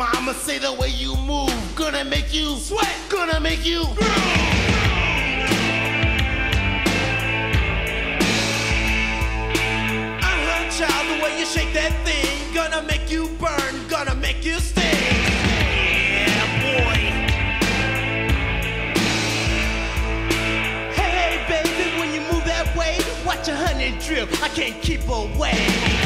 I'ma say the way you move. Gonna make you sweat. Gonna make you. Uh-huh, child, the way you shake that thing, gonna make you burn, gonna make you sting. Yeah, boy. Hey, hey, baby, when you move that way, watch a honey drip. I can't keep away.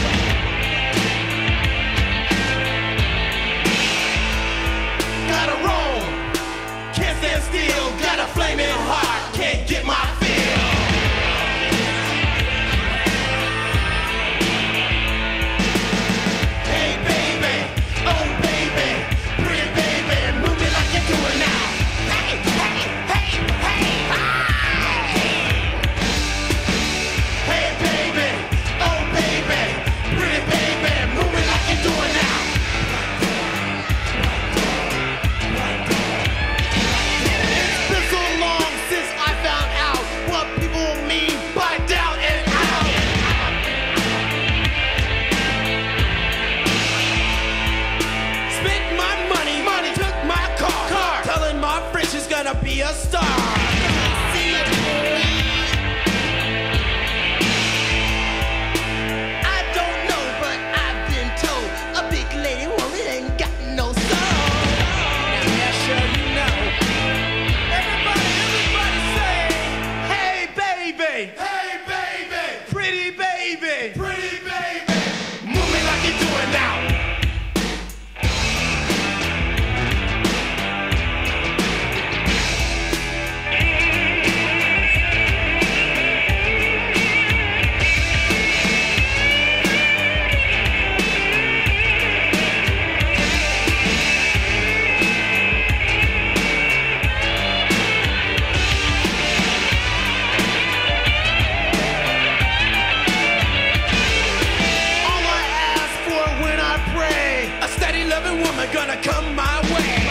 She's gonna be a star. I loving woman gonna come my way.